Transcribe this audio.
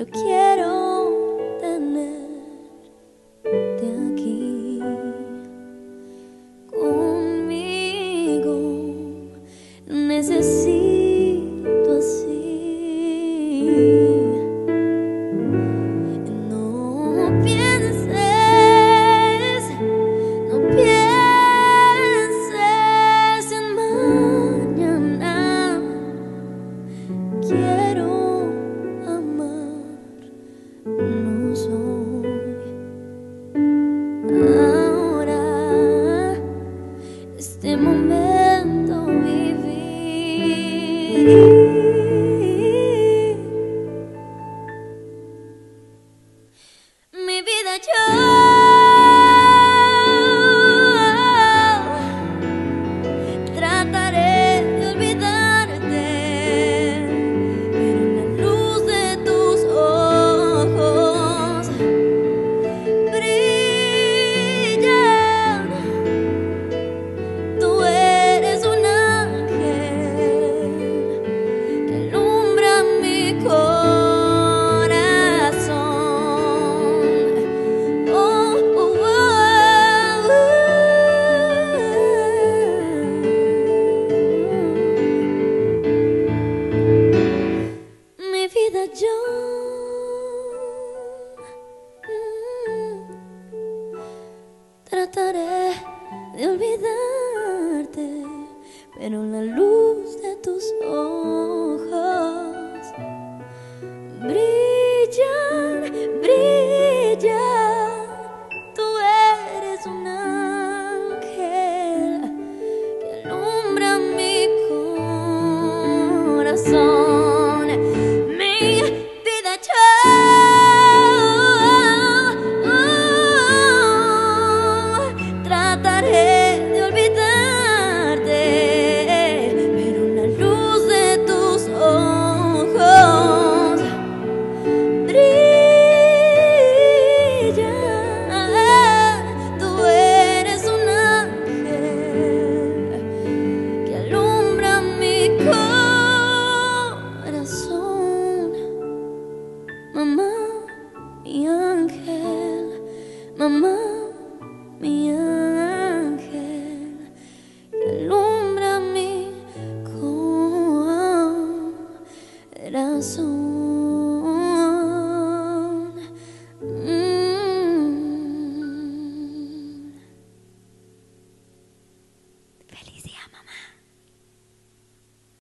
lo quiero. no soy. Ahora, este momento viví. Trataré de olvidarte, pero la luz de tus ojos trataré de olvidarte, pero la luz de tus ojos brilla. Tú eres un ángel que alumbra mi corazón. Mamá, mi azul.